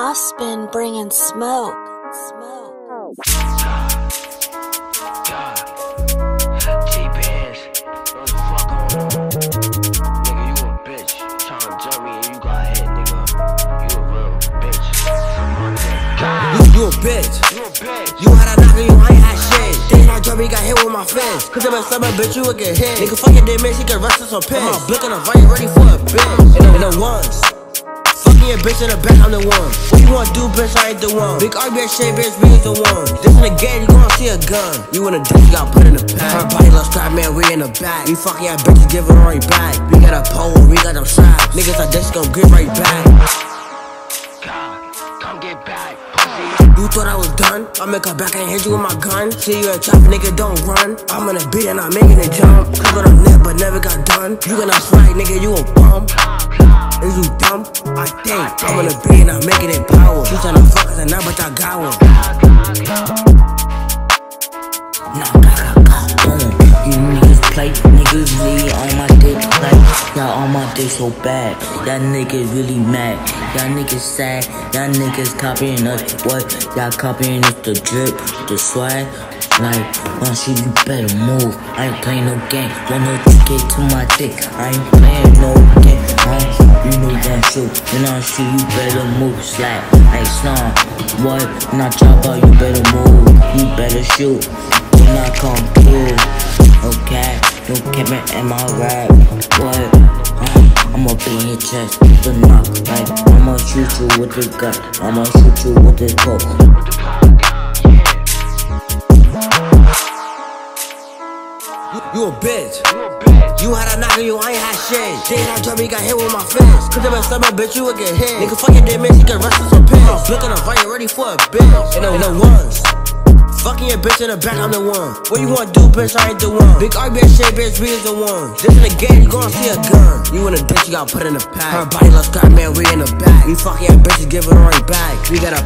Boss been bringing smoke. Smoke. On? You a bitch. You a a a had a knock and you ain't had shit. Then I me got hit with my fence. Cause if I slap a bitch, you would get hit. Nigga, fuck your dead man, she get rushed some piss. I'm blick on the right, ready for a bitch. And the ones. Fucking a bitch in the back, I'm the one. What you wanna do, bitch? I ain't the one. Big RBS shit, bitch, me is the one. This in the game, you gon' see a gun. You in a dick, you got put in the pack. Her body love strap, man, we in the back. We fucking your bitches, give it right back. We got a pole, we got them straps. Niggas like this gon' get right back. God. Come get back, pussy. You thought I was done? I'ma come back and hit you with my gun. See you a trap, nigga, don't run. I'm in a beat and I'm making it jump. Click on the net, but never got done. You gonna slide, nigga, you a bum. Is you dumb? I think I'm in a beat and I'm making it power. You tryna fuck us and now, but I got one. Nah, gotta go boom. You niggas play, niggas really on my dick like y'all on my dick so bad. Y'all niggas really mad. Y'all niggas sad. Y'all niggas copying us. What? Y'all copying us the drip, the swag. Like, when I shoot you better move. I ain't playing no game. Wanna get to my dick. I ain't playing no game. You know gon' shoot. When I shoot, you better move. Slap. Like, snarl. What? When I chop out, you better move. You better shoot. When I come through. Okay, no capping in my rap. What? Uh, I'ma be in your chest with the knock. Like, I'ma shoot you with the gun. I'ma shoot you with the coke. You a bitch. You bitch. You had a knock and you ain't had shit. Then I drop me, got hit with my fence. Cause if I slap a bitch, you would get hit. Nigga, fuck your dead man, she get rushed some piss. Look on the right, ready for a bitch. And the, the ones. Fucking your bitch in the back, I'm the one. What you wanna do, bitch? I ain't the one. Big RBS shit, bitch, we is the one. This in the game, you gon' see a gun. You in a bitch, you got put in the pack. Her body love scrap, man, we in the back. We fucking your bitches, give it right back. We got a